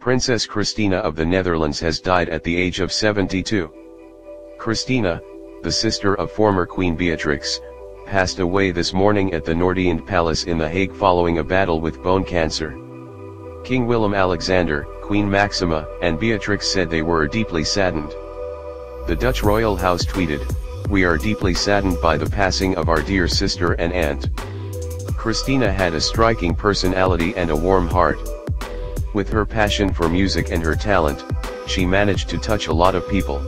Princess Christina of the Netherlands has died at the age of 72. Christina, the sister of former Queen Beatrix, passed away this morning at the Noordeinde Palace in The Hague following a battle with bone cancer. King Willem-Alexander, Queen Maxima, and Beatrix said they were deeply saddened. The Dutch royal house tweeted, We are deeply saddened by the passing of our dear sister and aunt. Christina had a striking personality and a warm heart. With her passion for music and her talent, she managed to touch a lot of people.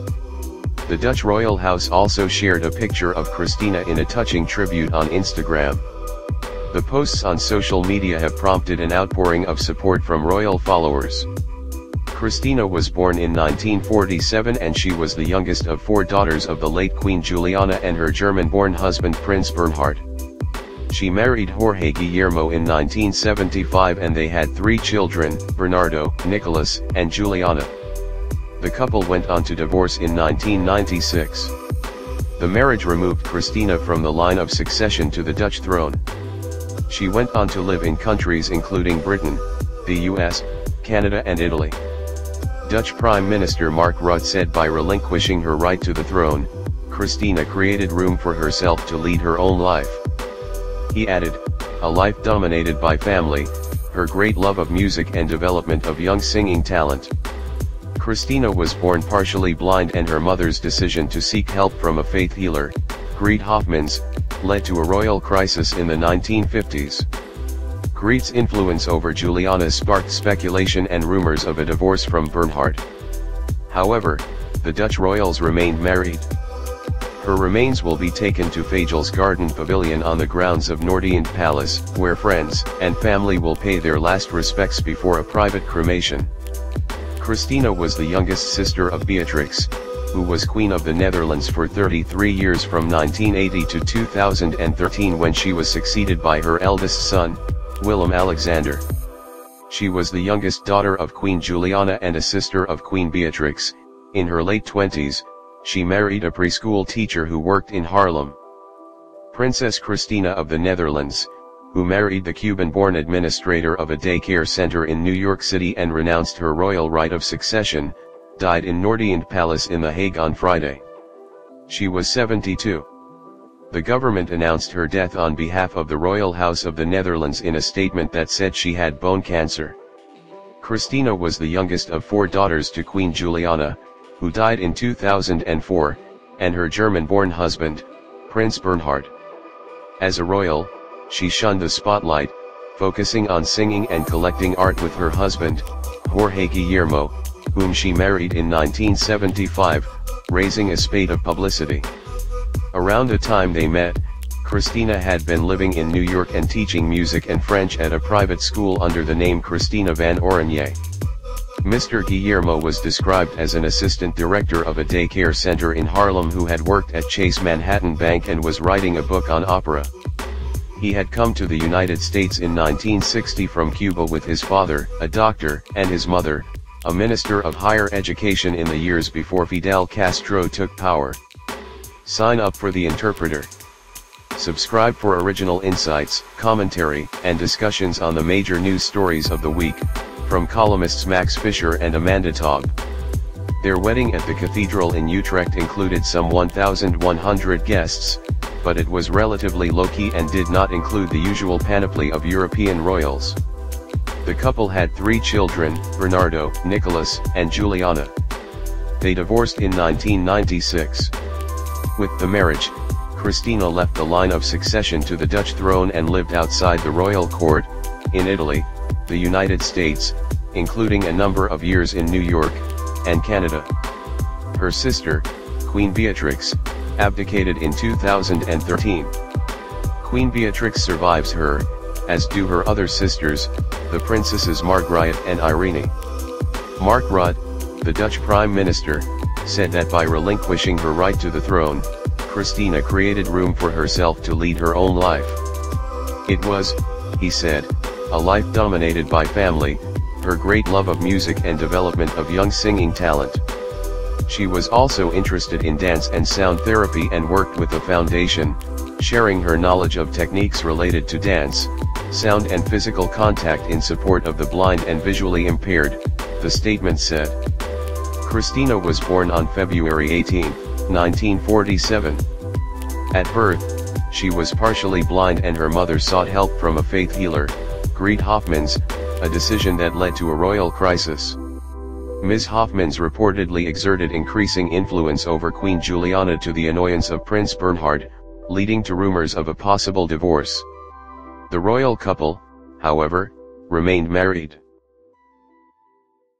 The Dutch royal house also shared a picture of Christina in a touching tribute on Instagram. The posts on social media have prompted an outpouring of support from royal followers. Christina was born in 1947 and she was the youngest of four daughters of the late Queen Juliana and her German-born husband Prince Bernhard. She married Jorge Guillermo in 1975 and they had three children, Bernardo, Nicholas, and Juliana. The couple went on to divorce in 1996. The marriage removed Christina from the line of succession to the Dutch throne. She went on to live in countries including Britain, the US, Canada and Italy. Dutch Prime Minister Mark Rutte said by relinquishing her right to the throne, Christina created room for herself to lead her own life. He added, a life dominated by family, her great love of music and development of young singing talent. Christina was born partially blind and her mother's decision to seek help from a faith healer, Greet Hofmans, led to a royal crisis in the 1950s. Greet's influence over Juliana sparked speculation and rumors of a divorce from Bernhard. However, the Dutch royals remained married. Her remains will be taken to Fajal's Garden Pavilion on the grounds of Noordeinde Palace, where friends and family will pay their last respects before a private cremation. Christina was the youngest sister of Beatrix, who was Queen of the Netherlands for 33 years from 1980 to 2013 when she was succeeded by her eldest son, Willem Alexander. She was the youngest daughter of Queen Juliana and a sister of Queen Beatrix, in her late 20s, she married a preschool teacher who worked in Harlem. Princess Christina of the Netherlands, who married the Cuban-born administrator of a daycare center in New York City and renounced her royal right of succession, died in Noordeinde Palace in The Hague on Friday. She was 72. The government announced her death on behalf of the Royal House of the Netherlands in a statement that said she had bone cancer. Christina was the youngest of four daughters to Queen Juliana, who died in 2004, and her German-born husband, Prince Bernhard. As a royal, she shunned the spotlight, focusing on singing and collecting art with her husband, Jorge Guillermo, whom she married in 1975, raising a spate of publicity. Around the time they met, Christina had been living in New York and teaching music and French at a private school under the name Christina Van Oranje. Mr. Guillermo was described as an assistant director of a daycare center in Harlem who had worked at Chase Manhattan Bank and was writing a book on opera. He had come to the United States in 1960 from Cuba with his father, a doctor, and his mother, a minister of higher education in the years before Fidel Castro took power. Sign up for the interpreter. Subscribe for original insights, commentary, and discussions on the major news stories of the week, from columnists Max Fisher and Amanda Taub. Their wedding at the cathedral in Utrecht included some 1,100 guests, but it was relatively low-key and did not include the usual panoply of European royals. The couple had three children, Bernardo, Nicholas, and Juliana. They divorced in 1996. With the marriage, Christina left the line of succession to the Dutch throne and lived outside the royal court, in Italy, the United States, including a number of years in New York, and Canada. Her sister, Queen Beatrix, abdicated in 2013. Queen Beatrix survives her, as do her other sisters, the princesses Margriet and Irene. Mark Rutte, the Dutch Prime Minister, said that by relinquishing her right to the throne, Christina created room for herself to lead her own life. It was, he said, a life dominated by family, her great love of music and development of young singing talent. She was also interested in dance and sound therapy and worked with the foundation, sharing her knowledge of techniques related to dance, sound and physical contact in support of the blind and visually impaired, the statement said. Christina was born on February 18, 1947. At birth, she was partially blind and her mother sought help from a faith healer, Greet Hofmans, a decision that led to a royal crisis. Ms. Hofmans reportedly exerted increasing influence over Queen Juliana to the annoyance of Prince Bernhard, leading to rumors of a possible divorce. The royal couple, however, remained married.